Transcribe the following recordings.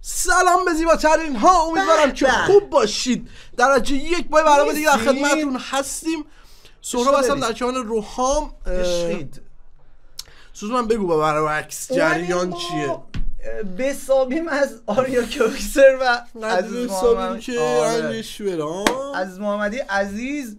سلام به زیباترین ها امیدوارم که. خوب باشید درجه یک بای برنامه دیگه در؟ خدمتتون هستیم سهراب هستم. در کمان روحام من بگو به برعکس جریان چیه بسابیم از آریا کوکسر و از عزیز محمد که آره. از محمدی عزیز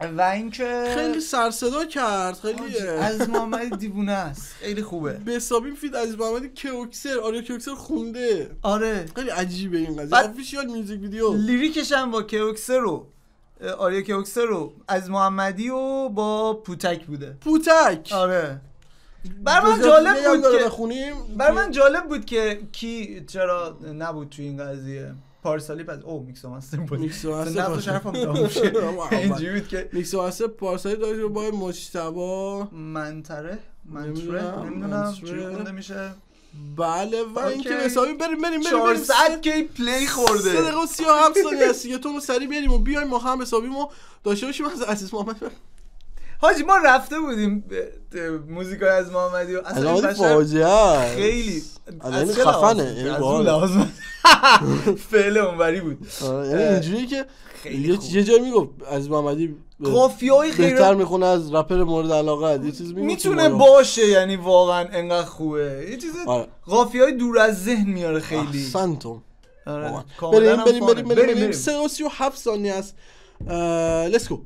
و اینکه خیلی سر صدا کرد خیلی از محمدی دیوونه است. خیلی خوبه. به حسابی فید عزیز محمدی کوکسر آریا کوکسر خونده. آره. خیلی عجیبه این قضیه. بعد- آفیشیال میوزیک ویدیو لیریکش هم با کوکسر رو آریا کوکسر رو از محمدی و با پوتک بوده. پوتک؟ آره. بر من جالب بود که بر من جالب بود که کی چرا نبود تو این قضیه. پارسالی پس او میکسو مستر بود میکس و مستر نفت. شرفم تموم شه. واو. اینجوری بود که میکس و مستر پارسالی داشت رو با مجتبا منطره منطره نمی‌دونم. چجوری خونده میشه بله و. اینکه حسابی بریم بریم بریم 400 کی پلی خورده دقیقه و 37 ثانیه است دیگه تو رو سریع بریم و بیایم ما هم حسابیمو داشته باشیم از عزیز محمد حاجی ما رفته بودیم موزیکای از محمدی و اصلا فاجعه. خیلی از این چه خفنه،؟ یعنی از. اون لحاظ فعل اونوری بود. آره، یعنی اه، اینجوریه که خیلی یه جایی می‌گفت از محمدی ب- قافیه های بهتر خیلی می‌خونه از رپر مورد علاقه یه چیز می‌تونه باشه یعنی واقعا انقدر خوبه. یه چیز آره. قافیه های دور از ذهن میاره خیلی. احسنتم آره. بریم بریم. بریم بریم بریم سه و سی و هفت ثانیه است. let's go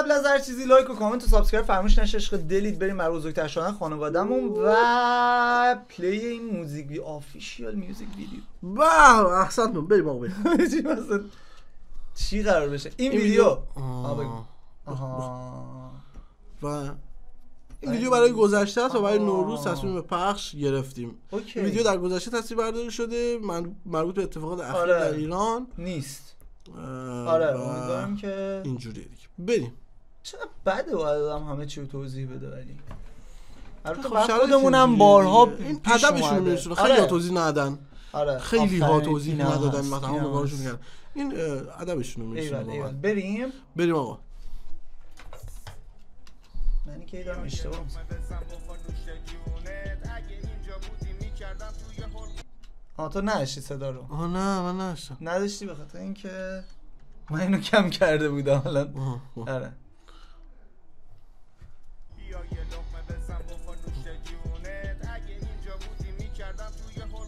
قبل از هر چیزی لایک و کامنت و subscribe فراموش نشه. عشق دلید بریم برای بزرگتر شدن خانوادهمون و play این موزیک وی official music video wow احسنتم بریم آقا بریم. چی قرار بشه؟ این, ویدیو. ویدیو-. آها. و این ویدیو برای گذشته است و برای. نوروز تصمیم به پخش گرفتیم. اوکی. این ویدیو در گذشته تصویر برداری شده من مربوط به اتفاقات اخیر آره. در ایران. نیست. آره امیدوارم که اینجوریه دیگه. بریم. چقدر بده باید آدم همه چی رو توضیح بده ولی البته خب خودمون هم بارها. این ادبشون. میرسونه خیلی آره. توضیح ندادن آره خیلی ها. توضیح ندادن. مثلا هست. کردن این ادبشون واقعا. بریم بریم آقا من که دارم اشتباه. آه تو نداشتی صدا رو آه نه من نشتم نداشتی به خاطر اینکه من اینو کم کرده بودم الان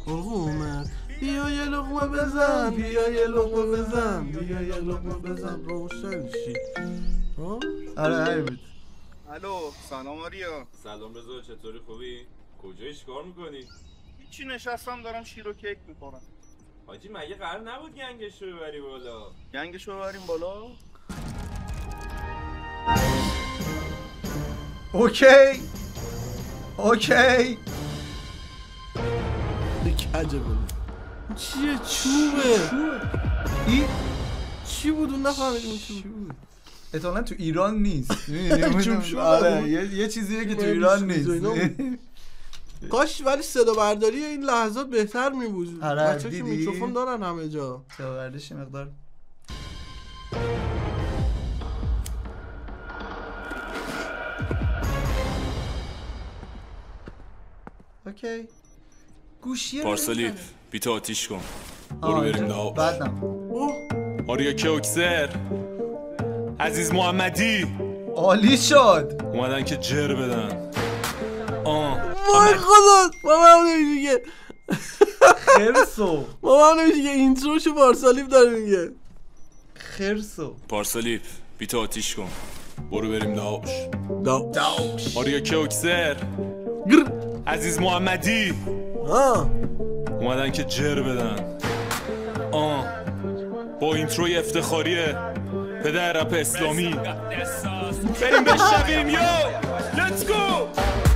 آه، آه. آره قربونت بیا یه لقمه بزن بیا یه لقمه بزن بیا یه لقمه بزن. روشن شی؟ آره همین بود. الو سلام آریا. سلام رضا چطوری؟ خوبی؟ کجایی؟ چیکار می‌کنی؟ هیچی نشستم دارم شیر و کیک می‌خورم. حاجی مگه قرار نبود گنگش رو ببری بالا؟ گنگشو ببریم بالا؟ اوکی. اوکی. کجه بله چیه؟ چوبه. این چی بود؟ اون نفهمیدیم چی بود؟ احتمالا تو ایران نیست. آره بود. یه, یه چیزیه که تو ایران نیست. بود. کاش ولی صدا برداری این لحظات بهتر می بود بچه؟ میکروفون دارن همه جا. تو بردش مقدار اوکی. گوشیه پارسالی بیت آتیش کن. برو بریم نه اوه. آریا کوکسر عزیز محمدی. عالی شد. اومدن که جر بدن. آه. وای خدا بابا نمیشه که خرسو. بابا نمیشه که اینتروشو پارسالیف داره میگه خرسو. پارسالی بیت آتیش کن. برو بریم داغش دا آریا کوکسر گر عزیز محمدی. ها اومدن که جر بدن. آه. با اینتروی افتخاری پدر رپ اسلامی. بریم بشنویم یو. لتس گو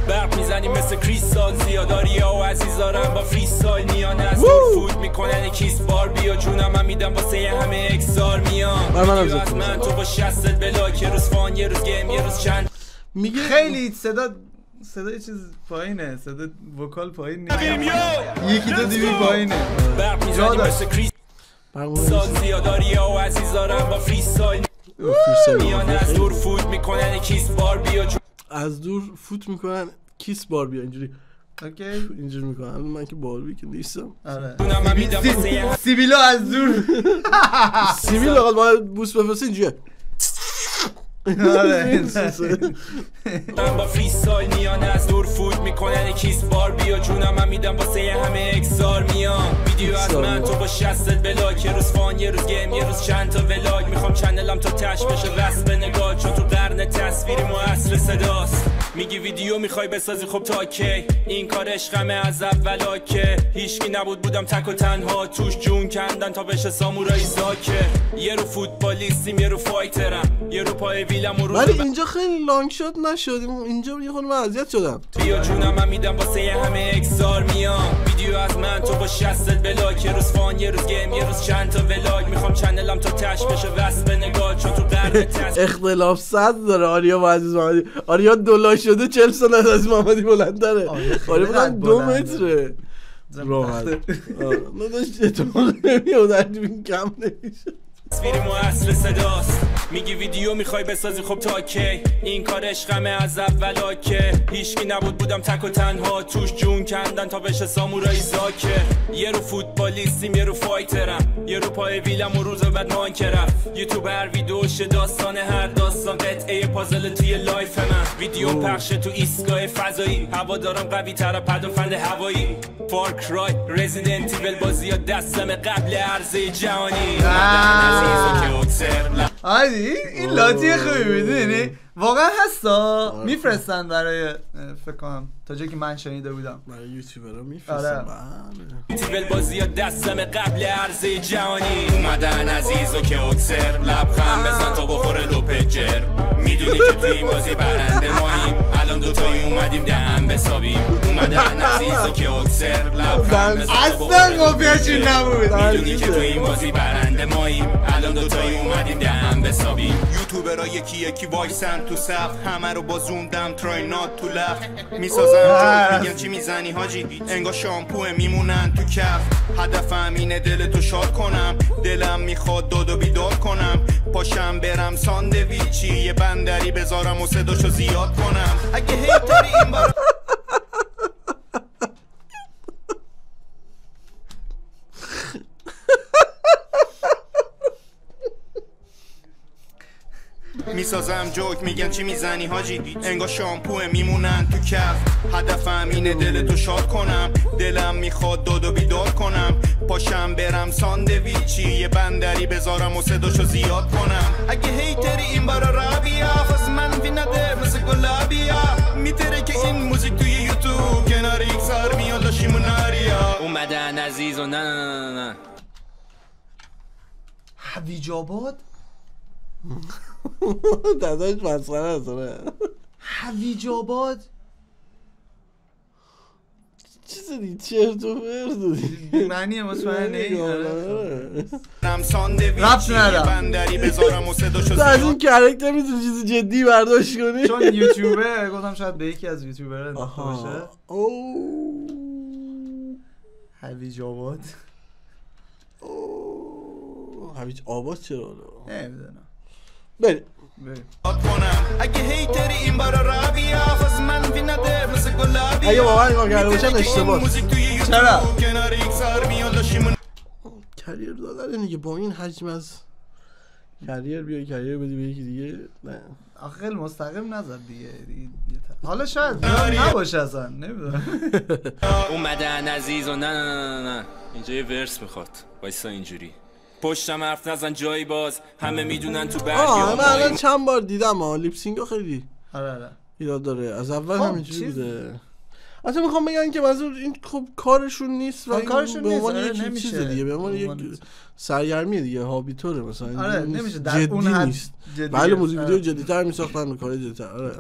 برق می‌زنیم مثل کریستال زیاداری و عزیزارم با فریستایل میان. از فوت می‌کنن کیس بار بیا جونم من میدم واسه همه اکسار میان. از من تو با شستت بلاک یه روز فان یه روز گیم یه روز چند. میگه خیلی صدا صدا یه چیز پایینه صدا vocal پایین نیست. یکی دو dB پایینه. میان از دور فوت می‌کنن kiss باربیا از دور فوت می‌کنن kiss باربیا. اینجوری. okay. اینجوری می‌کنن. الان من که باربی که نیستم. آره. سیبیلو از دور. سیبیل آقا باید بوس بفرستی اینجوری من با freestyle میان از دور فوت می‌کنن kiss باربیا جونم من میدم واسه همه اکسار میان ویدیو من تو با شستت block یه روز fun یه روز game یه روز چند تا vlog. می‌خوام channel م تا تش بشه بس به نگاه چون تو قرن تصویری ما اصل صداست. میگی ویدیو می‌خوای بسازی؟ خب تا کی؟ این کار عشقمه از اولا که هیچکی نبود بودم تک و تنها. توش جون کندن تا بشه سامورایی زاکه. یه رو فوتبالیستیم یه رو فایترم. یه رو پای ویلم و رو ولی اینجا خیلی لانگ شات نشدیم اینجا یه خورده من اذیت شدم. بیا جونم من میدم واسه همه اکسار میام. ویدیو از من تو با شستت بلاک. یه روز فان یه روز گیم یه روز چند تا ولاگ می‌خوام چنلم تا تش بشه. وصل به نگاه چون تو قرن تصویری اختلاف صد داره. آریا و عزیز محمدی. آریا دولا شده چل سال از عزیز محمدی بلندتره آریا قد دو. متره. راحت. نداشت اتفاق نمیاد؟ کم نمیشه. تصویری ما اصل صداست. میگی ویدیو می‌خوای بسازی؟ خب تا کی؟ این کار عشقمه از اولا که هیچکی نبود بودم تک و تنها. توش جون کندن تا بشه سامورایی زاکه. یه رو فوتبالیستیم یه رو fighter م. یه رو پای ویلم و روز بعد مانکه رفت. یوتیوب هر ویدیوش داستان هر داستان. قطعه پازل توی life من. ویدیو پخش تو ایستگاه فضایی. هوا دارم قوی تر پدافند هوایی. فار کرای رزیدنت ایول بازی دستم قبل عرضه جهانی. آدی این لاتی خوبی می‌دونی؟ واقعا هستا. میفرستن برای فکر کنم. تا جایی که من شنیده بودم. برای یوتیوبرها آره. میفرستم بله. تیبل بازی دستم قبل عرضه جهانی. اومدن عزیزو که اکسر لبخند بزن تا بخوره لو پجر می‌دونی که توی این بازی برنده ماییم الان دوتایی اومدیم دهن بسابیم. اومدن عزیزو که اکسر لبخند بزن تا بخوره اصلا پجر. نبود می‌دونی که توی این بازی برنده ماییم الان دوتایی اومدیم دهن بسابیم. یوتیوبرها یکی یکی وایسن تو صف همه رو با زوم دم ترای نات تو لف می‌سازن میگن چی می‌زنی حاجی؟ انگار شامپو میمونن تو کف. هدفم اینه دل تو شاد کنم. دلم می‌خواد داد و بیداد کنم. پاشم برم ساندویچی یه بندری بذارم و صداشو زیاد کنم. اگه هیتری این بار می‌سازم جوک میگن چی می‌زنی حاجی؟ انگار شامپو میمونن تو کف. هدفم اینه دل تو شاد کنم. دلم می‌خواد داد و بیداد کنم. پاشم برم ساندویچی یه بندری بذارم و صداشو زیاد کنم. اگه هیتری این برا رابیا من بی نده مثل گلابیا میتره که این موزیک توی یوتیوب کنار یک سر میاد لاشیموناریا اومدن عزیز و نه نه نه نه. داداش مسخره است آره. هویج آباد چیزی چرت و پرت دیگه. معنی مطمئنه آره. یه ندارم. بندری بذارم و صداشو تو از این کرکتر می‌تونی چیز جدی برداشت کنی چون یوتیوبر گفتم شاید به یکی از یوتیوبرها انداخته باشه اوه. هویج آباد اوه. هویج آباد چرا؟ نمی‌دونم بریم بریم کنم اگه این برا نده مثل واقعا نگاه کرده باشم اشتباه. چرا؟ کریر دادن دیگه. با این حجم از کریر بیای کریر بدی به یکی دیگه. نه. آخه مستقیم نزد دیگه. تا- حالا شاید زیاد نباشه اصلا. نمی‌دونم. اومدن عزیز و نه نه نه نه نه. اینجا یه ورس می‌خواد. وایسا اینجوری. پشتم حرف نزن جایی باز. همه می‌دونن تو آه برگه من الان چند بار دیدم ها لیپسینگ خیلی آره آره. ایراد داره. از اول خب، همینجوری چیز- بوده. اصلا می‌خوام بگم که منظور این خب کارشون نیست و خب، کارشون به عنوان نیست، یک آره، چیز. دیگه به عنوان به یک سرگرمی دیگه هابیتوره مثلا. آره این نمیشه. در جدی اون حد نیست. بله موزیک آره. ویدیو جدیتر میساختن و کار جدیتر. آره.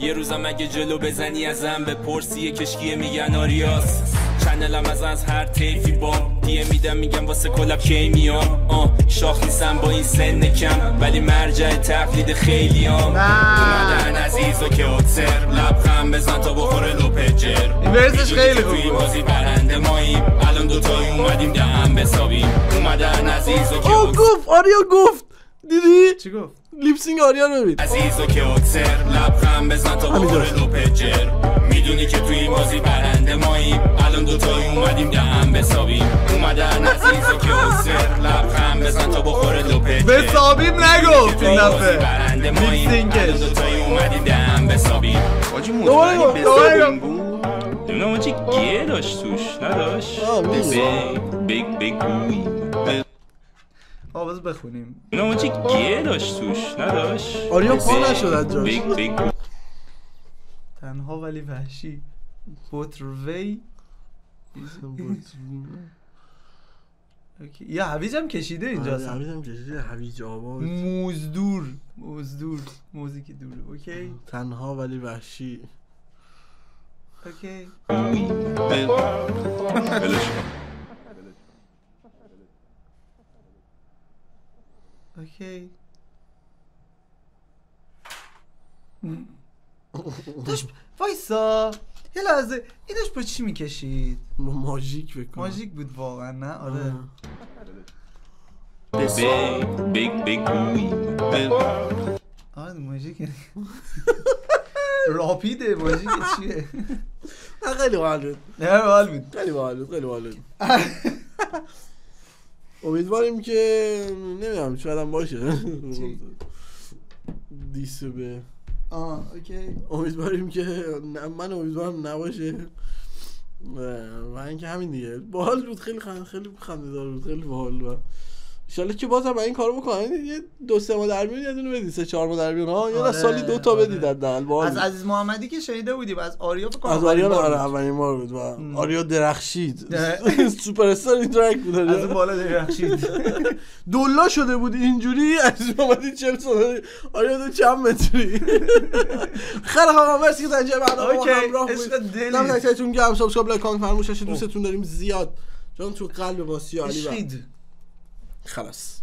یه روزم اگه جلو بزنی ازم بپرسی یه کشکیه میگن آریاس. چنلم از از هر تیفی با دیه میدم میگم واسه کلاب کی میام؟ آه شاخ نیستم با این سن کم ولی مرجع تقلید خیلی هم. اومدن عزیزو که اکسر لبخم بزن تا بخوره لو پجر این می‌دونی خیلی که توی. این بازی برنده ماییم. الان دوتایی اومدیم دهن بسابیم. اومدن عزیزو که آه اکسر گفت آریا گفت. دیدی؟ چی گفت؟ لیپسینگ آریا رو ببین. عزیز و که اکسر لبخند بزن تا. بخوره دو پجر می‌دونی که توی این بازی برنده ماییم. الان دوتایی اومدیم دهن بسابیم. اومدن عزیز و که اکسر لبخند بزن تا بخوره دو پجر بسابیم نگفت توی این دفعه. الان دوتایی اومدیم دهن بسابیم. گفت، دوباره گفت. بود. نمی‌دونم حاجی گیه داشت توش؟ نداشت؟ بیگ بوی آواز بخونیم. نمی‌دونم حاجی گیه داشت توش؟ نداشت؟ آریا پا نشد از جاش. تنها ولی وحشی. بوتروی. یه هویج هم کشیده اینجا آره، اصلا. حمیدم کشیده. هویج آباد موزدور. موزدور. موزیک دوره اوکی تنها ولی وحشی. اوکی اوکی داشت وایسا. یه لحظه. این داشت با چی می‌کشید؟ ماژیک بکن ماژیک بود واقعا نه؟ آره. بوی آره ماژیک. راپیده. ماژیک چیه؟ نه، خیلی باحال بود. نه حال بود. خیلی باحال بود خیلی باحال بود. امیدواریم که نمی‌دونم شاید هم باشه. چی؟ دیس به آه اوکی. امیدواریم که من امیدوارم نباشه. و اینکه همین دیگه. باحال بود. خیلی خند خیلی خنده‌دار بود. خیلی باحال و ان که بازم این کارو بکنن یه دو سه ماه در میون یه دونه بدی سه چهار ماه در میون. ها یا آره، سالی دو تا آره. بدید حداقل باحال از. عزیز محمدی که شنیده بودیم از آریا فکر کنم از آریا آره بود. اولین بار بود و آریا درخشید. سوپر استار این ترک بود از بالا درخشید. دلا شده بود اینجوری از اومدی چل سال آریا تو چند متری. خیلی آقا مرسی که در جای برنامه ما همراه عشق بود دلی. دم تک تکتون گرم subscribe like comment فراموش نشه دوستتون داریم زیاد. چون تو قلب ما خلاص.